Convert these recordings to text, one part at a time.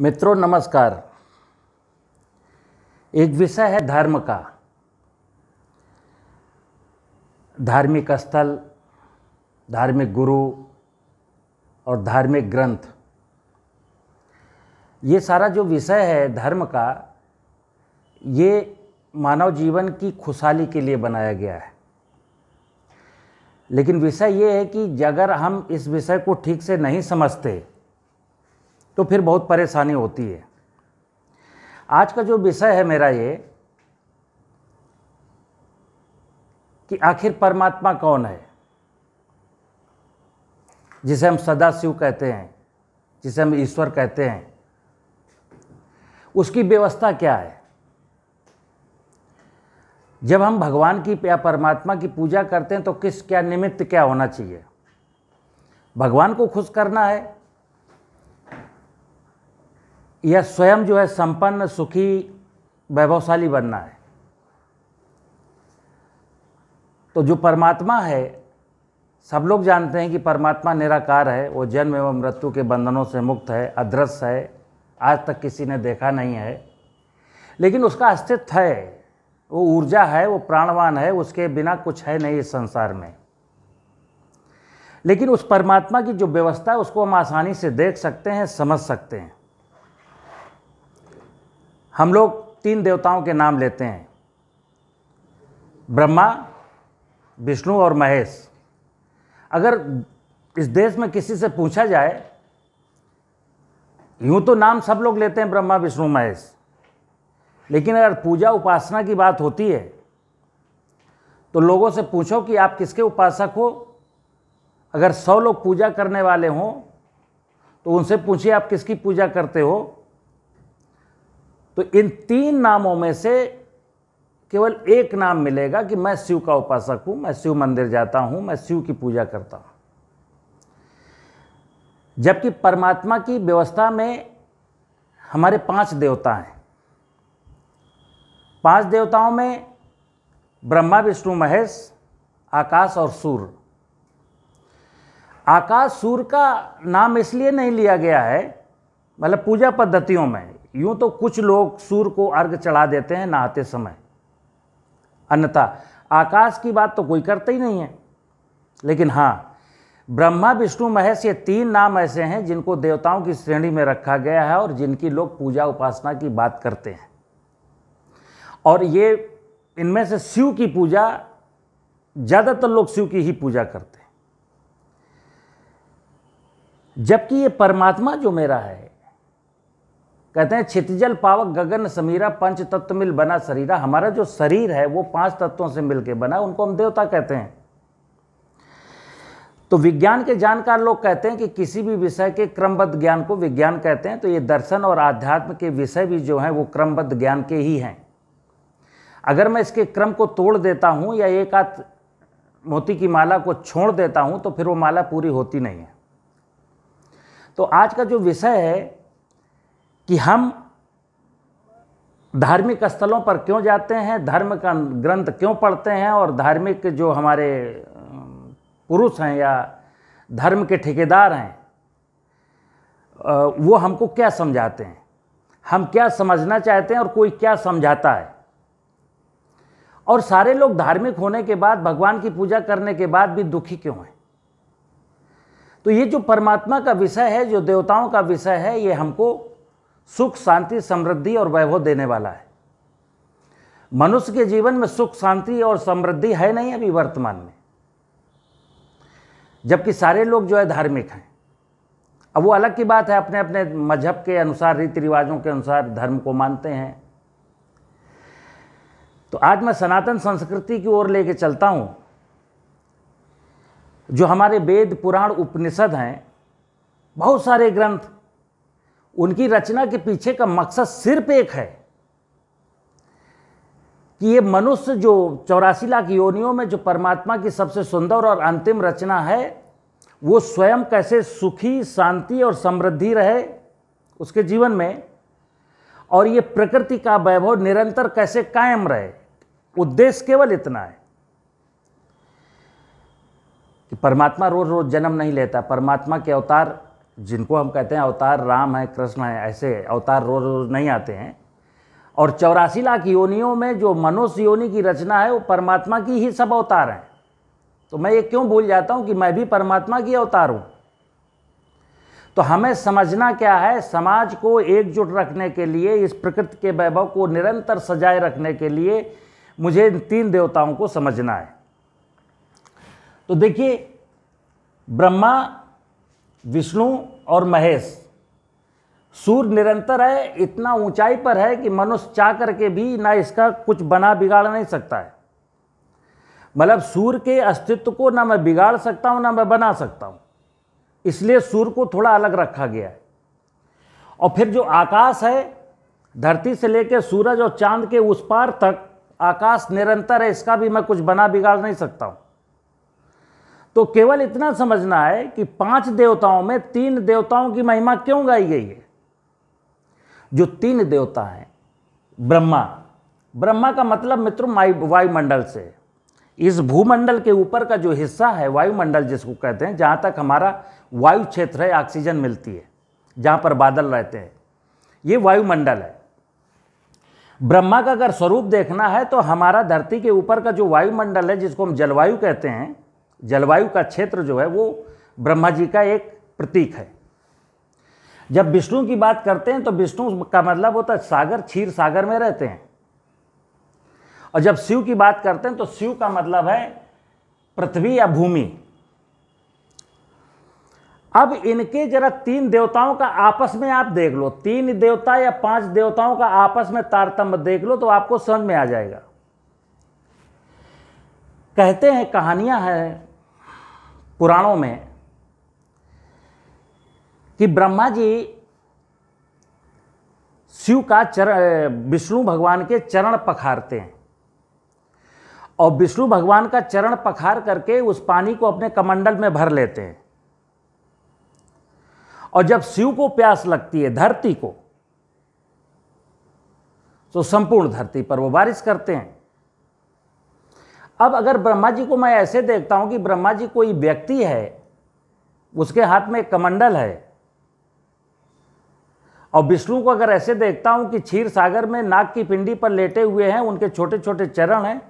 मित्रों, नमस्कार। एक विषय है धर्म का। धार्मिक स्थल, धार्मिक गुरु और धार्मिक ग्रंथ। ये सारा जो विषय है धर्म का, ये मानव जीवन की खुशहाली के लिए बनाया गया है। लेकिन विषय ये है कि अगर हम इस विषय को ठीक से नहीं समझते तो फिर बहुत परेशानी होती है। आज का जो विषय है मेरा ये कि आखिर परमात्मा कौन है? जिसे हम सदाशिव कहते हैं, जिसे हम ईश्वर कहते हैं, उसकी व्यवस्था क्या है? जब हम भगवान की या परमात्मा की पूजा करते हैं तो किस क्या निमित्त क्या होना चाहिए? भगवान को खुश करना है या स्वयं जो है संपन्न, सुखी, वैभवशाली बनना है। तो जो परमात्मा है, सब लोग जानते हैं कि परमात्मा निराकार है, वो जन्म एवं मृत्यु के बंधनों से मुक्त है, अदृश्य है, आज तक किसी ने देखा नहीं है। लेकिन उसका अस्तित्व है, वो ऊर्जा है, वो प्राणवान है, उसके बिना कुछ है नहीं इस संसार में। लेकिन उस परमात्मा की जो व्यवस्था है, उसको हम आसानी से देख सकते हैं, समझ सकते हैं। हम लोग तीन देवताओं के नाम लेते हैं। ब्रह्मा, विष्णु और महेश। अगर इस देश में किसी से पूछा जाए, यूँ तो नाम सब लोग लेते हैं, ब्रह्मा, विष्णु, महेश। लेकिन अगर पूजा उपासना की बात होती है तो लोगों से पूछो कि आप किसके उपासक हो। अगर सौ लोग पूजा करने वाले हों तो उनसे पूछिए आप किसकी पूजा करते हो। तो इन तीन नामों में से केवल एक नाम मिलेगा कि मैं शिव का उपासक हूँ, मैं शिव मंदिर जाता हूँ, मैं शिव की पूजा करता हूँ। जबकि परमात्मा की व्यवस्था में हमारे पाँच देवता हैं। पाँच देवताओं में ब्रह्मा, विष्णु, महेश, आकाश और सूर्य। आकाश, सूर्य का नाम इसलिए नहीं लिया गया है मतलब पूजा पद्धतियों में यूँ तो कुछ लोग सूर्य को अर्घ चढ़ा देते हैं नहाते समय। अन्यथा, आकाश की बात तो कोई करता ही नहीं है। लेकिन हाँ ब्रह्मा, विष्णु, महेश ये तीन नाम ऐसे हैं जिनको देवताओं की श्रेणी में रखा गया है और जिनकी लोग पूजा उपासना की बात करते हैं। और ये इनमें से शिव की पूजा, ज़्यादातर लोग शिव की ही पूजा करते हैं। जबकि ये परमात्मा जो मेरा है कहते हैं छितजल पावक गगन समीरा पंच तत्व मिल बना शरीरा। हमारा जो शरीर है, वो पाँच तत्वों से मिलकर बना उनको हम देवता कहते हैं। तो विज्ञान के जानकार लोग कहते हैं कि किसी भी विषय के क्रमबद्ध ज्ञान को विज्ञान कहते हैं तो ये दर्शन और आध्यात्म के विषय भी जो हैं, वो क्रमबद्ध ज्ञान के ही हैं। अगर मैं इसके क्रम को तोड़ देता हूँ या एक आध मोती की माला को छोड़ देता हूँ तो फिर वो माला पूरी होती नहीं है। तो आज का जो विषय है कि हम धार्मिक स्थलों पर क्यों जाते हैं, धर्म का ग्रंथ क्यों पढ़ते हैं और धार्मिक जो हमारे पुरुष हैं या धर्म के ठेकेदार हैं वो हमको क्या समझाते हैं? हम क्या समझना चाहते हैं और कोई क्या समझाता है? और सारे लोग धार्मिक होने के बाद, भगवान की पूजा करने के बाद भी दुखी क्यों हैं? तो ये जो परमात्मा का विषय है, जो देवताओं का विषय है, ये हमको सुख, शांति, समृद्धि और वैभव देने वाला है। मनुष्य के जीवन में सुख, शांति और समृद्धि है नहीं अभी वर्तमान में। जबकि सारे लोग जो है धार्मिक हैं। अब वो अलग की बात है अपने अपने मज़हब के अनुसार रीति रिवाजों के अनुसार, धर्म को मानते हैं। तो आज मैं सनातन संस्कृति की ओर लेके चलता हूँ। जो हमारे वेद, पुराण, उपनिषद हैं, बहुत सारे ग्रंथ उनकी रचना के पीछे का मकसद सिर्फ़ एक है कि ये मनुष्य जो चौरासी लाख योनियों में जो परमात्मा की सबसे सुंदर और अंतिम रचना है, वो स्वयं कैसे सुखी, शांति और समृद्धि रहे उसके जीवन में, और ये प्रकृति का वैभव निरंतर कैसे कायम रहे, उद्देश्य केवल इतना है कि परमात्मा रोज रोज जन्म नहीं लेता। परमात्मा के अवतार जिनको हम कहते हैं अवतार राम है, कृष्ण है, ऐसे अवतार रोज रोज नहीं आते हैं। और चौरासी लाख योनियों में जो मनुष्य योनि की रचना है, वो परमात्मा की ही सब अवतार हैं। तो मैं ये क्यों भूल जाता हूँ कि मैं भी परमात्मा की अवतार हूँ? तो हमें समझना क्या है, समाज को एकजुट रखने के लिए, इस प्रकृति के वैभव को निरंतर सजाए रखने के लिए मुझे इन तीन देवताओं को समझना है। तो देखिए, ब्रह्मा विष्णु और महेश। सूर्य निरंतर है, इतना ऊंचाई पर है कि मनुष्य चाह करके भी ना इसका कुछ बना बिगाड़ नहीं सकता है। मतलब सूर्य के अस्तित्व को ना मैं बिगाड़ सकता हूँ, ना मैं बना सकता हूँ। इसलिए सूर्य को थोड़ा अलग रखा गया है। और फिर जो आकाश है, धरती से लेकर सूरज और चाँद के उस पार तक आकाश निरंतर है, इसका भी मैं कुछ बना बिगाड़ नहीं सकता हूँ। तो केवल इतना समझना है कि पाँच देवताओं में तीन देवताओं की महिमा क्यों गाई गई है? जो तीन देवता हैं, ब्रह्मा। ब्रह्मा का मतलब मित्र वायुमंडल से। इस भूमंडल के ऊपर का जो हिस्सा है, वायुमंडल जिसको कहते हैं, जहाँ तक हमारा वायु क्षेत्र है, ऑक्सीजन मिलती है, जहाँ पर बादल रहते हैं, ये वायुमंडल है। ब्रह्मा का अगर स्वरूप देखना है तो हमारा धरती के ऊपर का जो वायुमंडल है, जिसको हम जलवायु कहते हैं जलवायु का क्षेत्र जो है वो ब्रह्मा जी का एक प्रतीक है। जब विष्णु की बात करते हैं तो विष्णु का मतलब होता है सागर, क्षीर सागर में रहते हैं। और जब शिव की बात करते हैं तो शिव का मतलब है पृथ्वी या भूमि। अब इनके जरा तीन देवताओं का आपस में आप देख लो। तीन देवता या पाँच देवताओं का आपस में तारतम्य देख लो तो आपको समझ में आ जाएगा। कहते हैं कहानियाँ हैं पुराणों में कि ब्रह्मा जी शिव का चरण विष्णु भगवान के चरण पखारते हैं। और विष्णु भगवान का चरण पखार करके उस पानी को अपने कमंडल में भर लेते हैं। और जब शिव को प्यास लगती है, धरती को तो संपूर्ण धरती पर वो बारिश करते हैं। अब अगर ब्रह्मा जी को मैं ऐसे देखता हूँ कि ब्रह्मा जी कोई व्यक्ति है, उसके हाथ में एक कमंडल है, और विष्णु को अगर ऐसे देखता हूँ कि क्षीर सागर में नाग की पिंडी पर लेटे हुए हैं, उनके छोटे छोटे चरण हैं,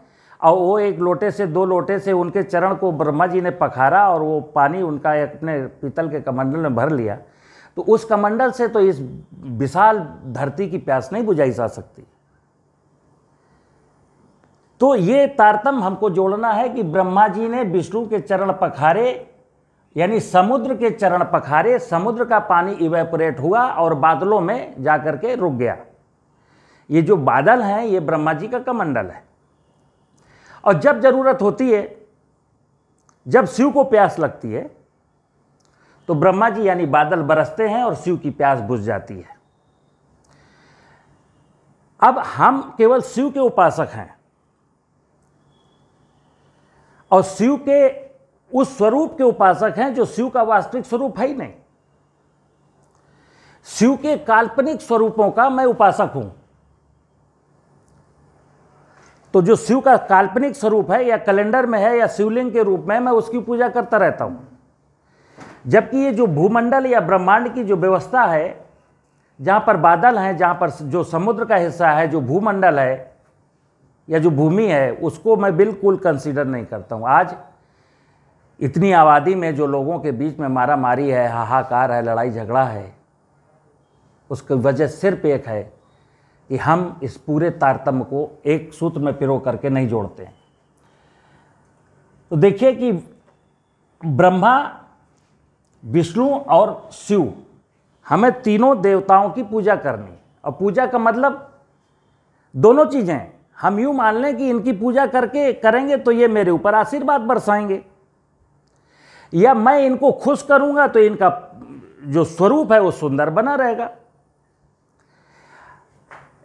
और वो एक लोटे से दो लोटे से उनके चरण को ब्रह्मा जी ने पखारा और वो पानी उनका अपने पीतल के कमंडल में भर लिया तो उस कमंडल से तो इस विशाल धरती की प्यास नहीं बुझाई जा सकती। तो ये तारतम हमको जोड़ना है कि ब्रह्मा जी ने विष्णु के चरण पखारे, यानी समुद्र के चरण पखारे, समुद्र का पानी इवेपोरेट हुआ और बादलों में जाकर के रुक गया। ये जो बादल हैं, ये ब्रह्मा जी का कमंडल है। और जब ज़रूरत होती है, जब शिव को प्यास लगती है तो ब्रह्मा जी यानी बादल बरसते हैं और शिव की प्यास बुझ जाती है। अब हम केवल शिव के उपासक हैं। और शिव के उस स्वरूप के उपासक हैं जो शिव का वास्तविक स्वरूप है ही नहीं। शिव के काल्पनिक स्वरूपों का मैं उपासक हूँ। तो जो शिव का काल्पनिक स्वरूप है या कैलेंडर में है या शिवलिंग के रूप में मैं उसकी पूजा करता रहता हूँ। जबकि ये जो भूमंडल या ब्रह्मांड की जो व्यवस्था है, जहाँ पर बादल हैं, जहाँ पर जो समुद्र का हिस्सा है, जो भूमंडल है या जो भूमि है, उसको मैं बिल्कुल कंसीडर नहीं करता हूँ। आज इतनी आबादी में जो लोगों के बीच में मारा मारी है, हाहाकार है, लड़ाई झगड़ा है, उसकी वजह सिर्फ़ एक है कि हम इस पूरे तारतम्य को एक सूत्र में पिरो करके नहीं जोड़ते हैं। तो देखिए कि ब्रह्मा, विष्णु और शिव, हमें तीनों देवताओं की पूजा करनी। और पूजा का मतलब दोनों चीज़ें हम यूँ मान लें कि इनकी पूजा करके, करेंगे तो ये मेरे ऊपर आशीर्वाद बरसाएँगे। या मैं इनको खुश करूँगा तो इनका जो स्वरूप है वो सुंदर बना रहेगा।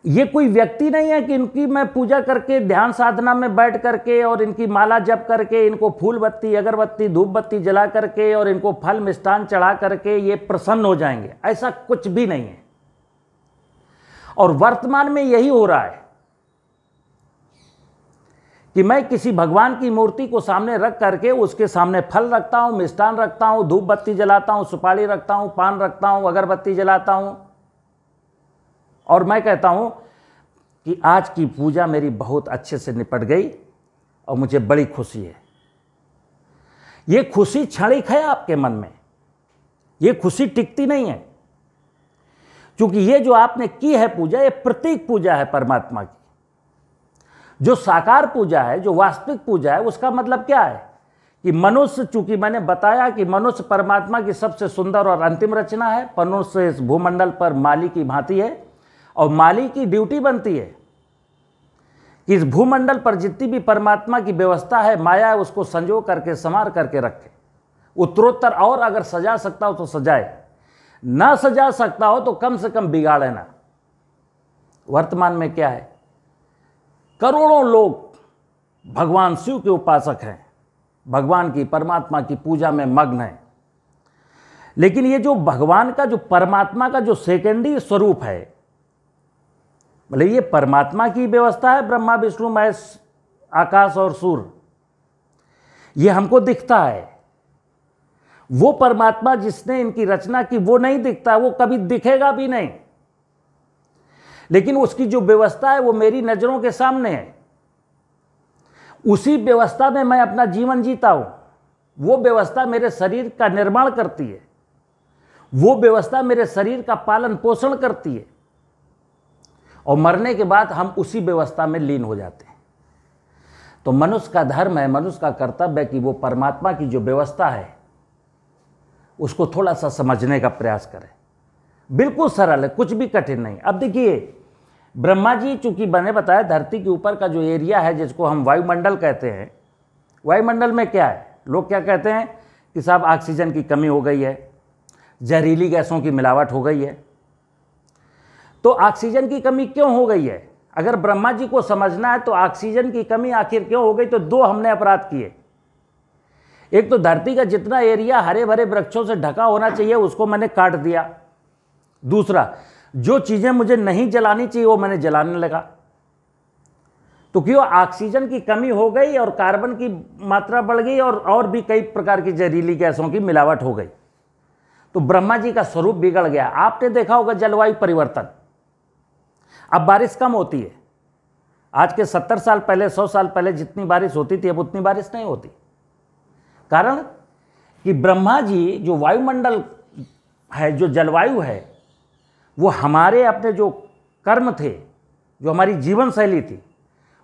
ये कोई व्यक्ति नहीं है कि इनकी मैं पूजा करके, ध्यान साधना में बैठ करके और इनकी माला जप करके, इनको फूल बत्ती, अगरबत्ती, धूप बत्ती जला करके और इनको फल मिष्ठान चढ़ा करके ये प्रसन्न हो जाएँगे। ऐसा कुछ भी नहीं है। और वर्तमान में यही हो रहा है। कि मैं किसी भगवान की मूर्ति को सामने रख करके उसके सामने फल रखता हूँ मिष्टान रखता हूँ, धूप बत्ती जलाता हूँ, सुपारी रखता हूँ, पान रखता हूँ, अगरबत्ती जलाता हूँ। और मैं कहता हूँ कि आज की पूजा मेरी बहुत अच्छे से निपट गई और मुझे बड़ी खुशी है। ये खुशी क्षणिक है आपके मन में। ये खुशी टिकती नहीं है। क्योंकि ये जो आपने की है पूजा, ये प्रतीक पूजा है परमात्मा की। जो साकार पूजा है, जो वास्तविक पूजा है, उसका मतलब क्या है? कि मनुष्य, चूँकि मैंने बताया कि मनुष्य परमात्मा की सबसे सुंदर और अंतिम रचना है, मनुष्य इस भूमंडल पर माली की भांति है और माली की ड्यूटी बनती है। कि इस भूमंडल पर जितनी भी परमात्मा की व्यवस्था है, माया है, उसको संजो करके, संवार करके रखे। उत्तरोत्तर और अगर सजा सकता हो तो सजाए। ना सजा सकता हो तो कम से कम बिगाड़े ना। वर्तमान में क्या है? करोड़ों लोग भगवान शिव के उपासक हैं, भगवान की परमात्मा की पूजा में मग्न हैं। लेकिन ये जो भगवान का, जो परमात्मा का जो सेकेंडरी स्वरूप है मतलब ये परमात्मा की व्यवस्था है, ब्रह्मा, विष्णु, महेश, आकाश और सूर्य ये हमको दिखता है। वो परमात्मा जिसने इनकी रचना की वो नहीं दिखता, वो कभी दिखेगा भी नहीं। लेकिन उसकी जो व्यवस्था है वो मेरी नज़रों के सामने है। उसी व्यवस्था में मैं अपना जीवन जीता हूँ। वो व्यवस्था मेरे शरीर का निर्माण करती है। वो व्यवस्था मेरे शरीर का पालन पोषण करती है। और मरने के बाद हम उसी व्यवस्था में लीन हो जाते हैं। तो मनुष्य का धर्म है, मनुष्य का कर्तव्य है कि वो परमात्मा की जो व्यवस्था है, उसको थोड़ा सा समझने का प्रयास करें। बिल्कुल सरल है, कुछ भी कठिन नहीं। अब देखिए, ब्रह्मा जी चूँकि मैंने बताया धरती के ऊपर का जो एरिया है, जिसको हम वायुमंडल कहते हैं, वायुमंडल में क्या है? लोग क्या कहते हैं कि साहब, ऑक्सीजन की कमी हो गई है, जहरीली गैसों की मिलावट हो गई है। तो ऑक्सीजन की कमी क्यों हो गई है? अगर ब्रह्मा जी को समझना है तो ऑक्सीजन की कमी आखिर क्यों हो गई? तो दो हमने अपराध किए। एक तो धरती का जितना एरिया हरे भरे वृक्षों से ढका होना चाहिए, उसको मैंने काट दिया। दूसरा, जो चीज़ें मुझे नहीं जलानी चाहिए, वो मैंने जलाने लगा। तो क्यों? ऑक्सीजन की कमी हो गई और कार्बन की मात्रा बढ़ गई और और भी कई प्रकार की जहरीली गैसों की मिलावट हो गई। तो ब्रह्मा जी का स्वरूप बिगड़ गया। आपने देखा होगा जलवायु परिवर्तन। अब बारिश कम होती है। आज के सत्तर साल पहले, सौ साल पहले जितनी बारिश होती थी, अब उतनी बारिश नहीं होती। कारण कि ब्रह्मा जी, जो वायुमंडल है, जो जलवायु है वो हमारे अपने जो कर्म थे, जो हमारी जीवन शैली थी,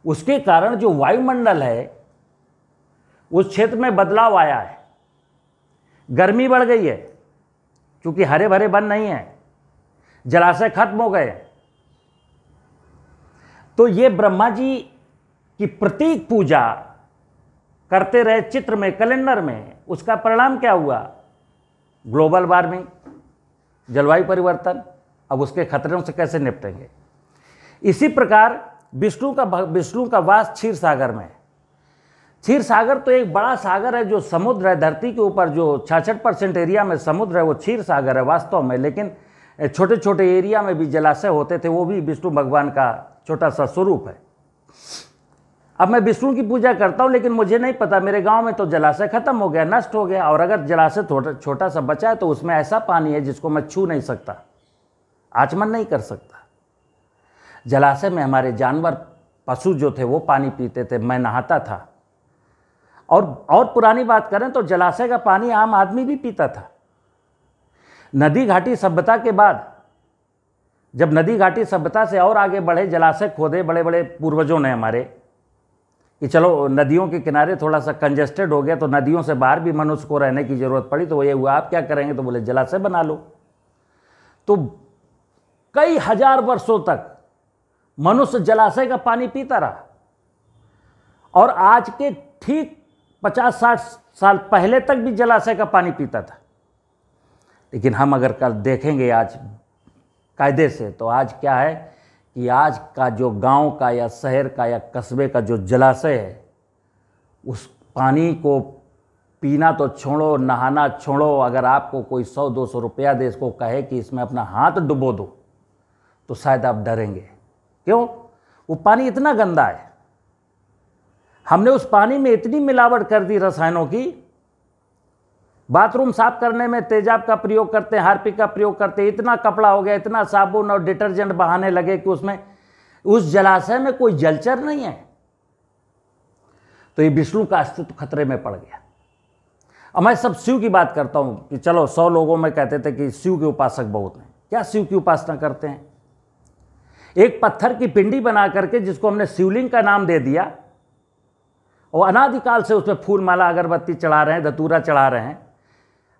उसके कारण जो वायुमंडल है, उस क्षेत्र में बदलाव आया है। गर्मी बढ़ गई है, क्योंकि हरे भरे वन नहीं है, जलाशय खत्म हो गए। तो ये ब्रह्मा जी की प्रतीक पूजा करते रहे चित्र में, कैलेंडर में, उसका परिणाम क्या हुआ? ग्लोबल वार्मिंग, जलवायु परिवर्तन। अब उसके खतरों से कैसे निपटेंगे? इसी प्रकार विष्णु का विष्णु का वास क्षीर सागर में। क्षीर सागर तो एक बड़ा सागर है जो समुद्र है, धरती के ऊपर जो छाछठ परसेंट एरिया में समुद्र है, वो क्षीर सागर है वास्तव में, लेकिन छोटे छोटे एरिया में भी जलाशय होते थे, वो भी विष्णु भगवान का छोटा सा स्वरूप है। अब मैं विष्णु की पूजा करता हूँ, लेकिन मुझे नहीं पता, मेरे गाँव में तो जलाशय खत्म हो गया, नष्ट हो गया, और अगर जलाशय छोटा सा बचा है तो उसमें ऐसा पानी है जिसको मैं छू नहीं सकता। आचमन नहीं कर सकता। जलाशय में हमारे जानवर पशु जो थे वो पानी पीते थे, मैं नहाता था। और और पुरानी बात करें तो जलाशय का पानी आम आदमी भी पीता था। नदी घाटी सभ्यता के बाद, जब नदी घाटी सभ्यता से और आगे बढ़े, जलाशय खोदे बड़े बड़े पूर्वजों ने हमारे, कि चलो नदियों के किनारे थोड़ा सा कंजेस्टेड हो गया तो नदियों से बाहर भी मनुष्य को रहने की ज़रूरत पड़ी तो ये हुआ, आप क्या करेंगे? तो बोले, जलाशय बना लो। तो कई हज़ार वर्षों तक मनुष्य जलाशय का पानी पीता रहा। और आज के ठीक पचास साठ साल पहले तक भी जलाशय का पानी पीता था। लेकिन हम अगर कल देखेंगे आज कायदे से तो आज क्या है कि आज का जो गाँव का या शहर का या कस्बे का जो जलाशय है, उस पानी को पीना तो छोड़ो, नहाना छोड़ो, अगर आपको कोई सौ दो सौ रुपया दे, इसको कहे कि इसमें अपना हाथ डुबो दो। तो शायद आप डरेंगे। क्यों? वो पानी इतना गंदा है। हमने उस पानी में इतनी मिलावट कर दी रसायनों की। बाथरूम साफ़ करने में तेजाब का प्रयोग करते हैं, हार्पिक का प्रयोग करते हैं। इतना कपड़ा हो गया, इतना साबुन और डिटर्जेंट बहाने लगे कि उसमें, उस जलाशय में कोई जलचर नहीं है। तो ये विष्णु का अस्तित्व खतरे में पड़ गया। अब मैं सब शिव की बात करता हूँ कि चलो, सौ लोगों में कहते थे कि शिव के उपासक बहुत हैं। क्या शिव की उपासना करते हैं? एक पत्थर की पिंडी बना करके जिसको हमने शिवलिंग का नाम दे दिया, और अनादिकाल से उसमें फूल माला अगरबत्ती चढ़ा रहे हैं धतूरा चढ़ा रहे हैं।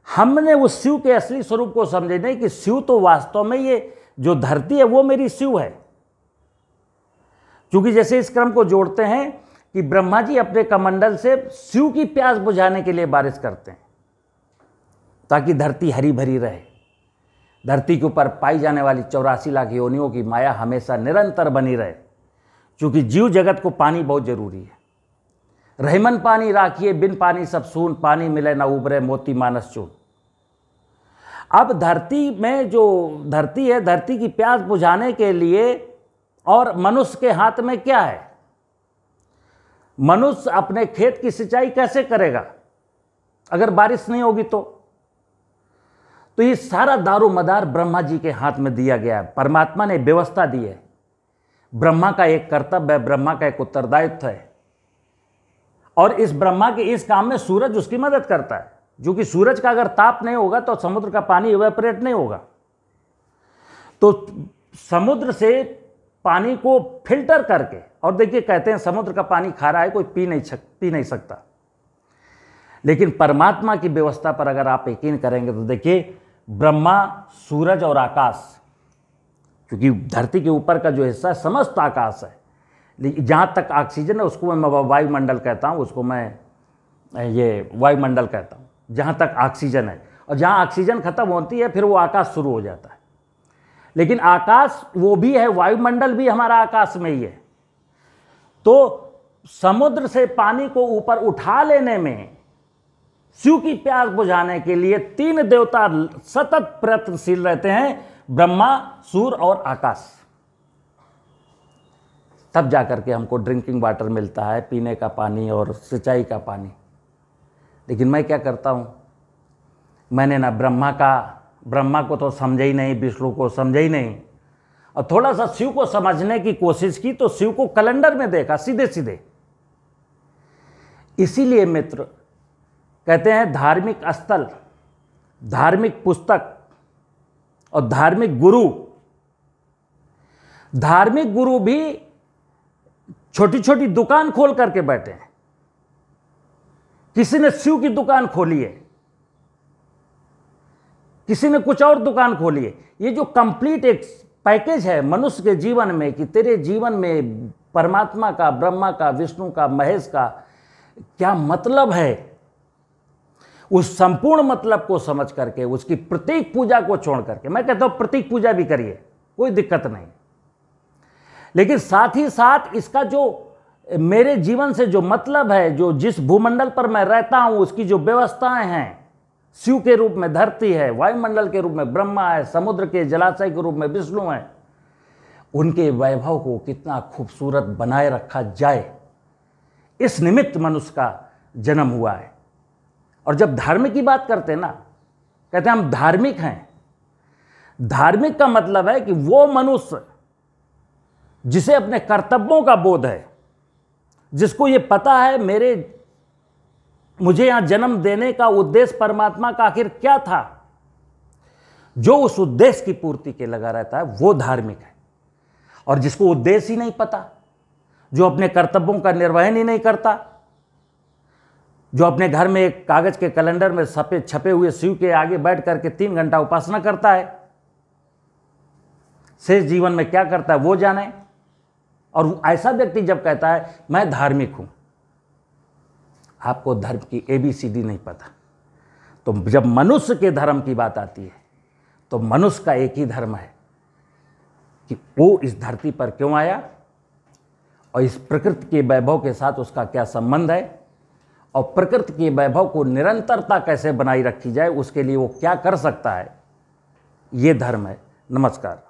हमने उस शिव के असली स्वरूप को समझे नहीं कि शिव तो वास्तव में ये जो धरती है वो मेरी शिव है। क्योंकि जैसे इस क्रम को जोड़ते हैं कि ब्रह्मा जी अपने कमंडल से शिव की प्यास बुझाने के लिए बारिश करते हैं, ताकि धरती हरी भरी रहे। धरती के ऊपर पाई जाने वाली चौरासी लाख योनियों की माया हमेशा निरंतर बनी रहे। क्योंकि जीव जगत को पानी बहुत ज़रूरी है। रहमन पानी, राखिए बिन पानी, सब सून पानी मिले, ना उबरे मोती मानस चून। अब धरती में जो धरती है, धरती की प्यास बुझाने के लिए और मनुष्य के हाथ में क्या है? मनुष्य अपने खेत की सिंचाई कैसे करेगा? अगर बारिश नहीं होगी तो? तो ये सारा दारू मदार ब्रह्मा जी के हाथ में दिया गया है। परमात्मा ने व्यवस्था दी है। ब्रह्मा का एक कर्तव्य है, ब्रह्मा का एक उत्तरदायित्व है। और इस ब्रह्मा के इस काम में सूरज उसकी मदद करता है। जो कि सूरज का अगर ताप नहीं होगा तो समुद्र का पानी इवेपरेट नहीं होगा। तो समुद्र से पानी को फ़िल्टर करके, और देखिए कहते हैं समुद्र का पानी खारा है, कोई पी नहीं सक पी नहीं सकता। लेकिन परमात्मा की व्यवस्था पर अगर आप यकीन करेंगे तो देखिए ब्रह्मा, सूरज और आकाश। क्योंकि धरती के ऊपर का जो हिस्सा है, समस्त आकाश है। लेकिन जहाँ तक ऑक्सीजन है, उसको मैं वायुमंडल कहता हूँ, उसको मैं, ये वायुमंडल कहता हूँ। जहाँ तक ऑक्सीजन है। और जहाँ ऑक्सीजन खत्म होती है, फिर वो आकाश शुरू हो जाता है। लेकिन आकाश वो भी है, वायुमंडल भी हमारा आकाश में ही है। तो समुद्र से पानी को ऊपर उठा लेने में शिव की प्यास बुझाने के लिए तीन देवता सतत प्रयत्नशील रहते हैं, ब्रह्मा सूर्य और आकाश। तब जा कर के हमको ड्रिंकिंग वाटर मिलता है, पीने का पानी और सिंचाई का पानी। लेकिन मैं क्या करता हूँ? मैंने ना ब्रह्मा का, ब्रह्मा को तो समझे ही नहीं, विष्णु को समझे ही नहीं। और थोड़ा सा शिव को समझने की कोशिश की तो शिव को कैलेंडर में देखा सीधे सीधे इसीलिए मित्र कहते हैं धार्मिक स्थल, धार्मिक पुस्तक और धार्मिक गुरु। धार्मिक गुरु भी छोटी छोटी दुकान खोल करके बैठे हैं। किसी ने शिव की दुकान खोली है। किसी ने कुछ और दुकान खोली है। ये जो कंप्लीट एक पैकेज है मनुष्य के जीवन में कि तेरे जीवन में परमात्मा का, ब्रह्मा का, विष्णु का, महेश का, क्या मतलब है? उस संपूर्ण मतलब को समझ करके, उसकी प्रतीक पूजा को छोड़ करके, मैं कहता हूँ प्रतीक पूजा भी करिए, कोई दिक्कत नहीं। लेकिन साथ ही साथ इसका जो मेरे जीवन से जो मतलब है, जो जिस भूमंडल पर मैं रहता हूँ, उसकी जो व्यवस्थाएँ हैं, शिव के रूप में धरती है, वायुमंडल के रूप में ब्रह्मा है, समुद्र के जलाशय के रूप में विष्णु है, उनके वैभव को कितना खूबसूरत बनाए रखा जाए, इस निमित्त मनुष्य का जन्म हुआ है। और जब धार्मिक की बात करते हैं ना, कहते हैं हम धार्मिक हैं। धार्मिक का मतलब है कि वो मनुष्य जिसे अपने कर्तव्यों का बोध है, जिसको ये पता है मेरे, मुझे यहाँ जन्म देने का उद्देश्य परमात्मा का आखिर क्या था, जो उस उद्देश्य की पूर्ति के लगा रहता है, वो धार्मिक है। और जिसको उद्देश्य ही नहीं पता, जो अपने कर्तव्यों का निर्वहन ही नहीं करता जो अपने घर में एक कागज़ के कैलेंडर में छपे छपे हुए शिव के आगे बैठ करके तीन घंटा उपासना करता है, शेष जीवन में क्या करता है वो जाने। और ऐसा व्यक्ति जब कहता है, मैं धार्मिक हूँ। आपको धर्म की ए बी सी डी नहीं पता। तो जब मनुष्य के धर्म की बात आती है तो मनुष्य का एक ही धर्म है कि वो इस धरती पर क्यों आया और इस प्रकृति के वैभव के साथ उसका क्या संबंध है? और प्रकृति के वैभव को निरंतरता कैसे बनाई रखी जाए, उसके लिए वो क्या कर सकता है? ये धर्म है। नमस्कार।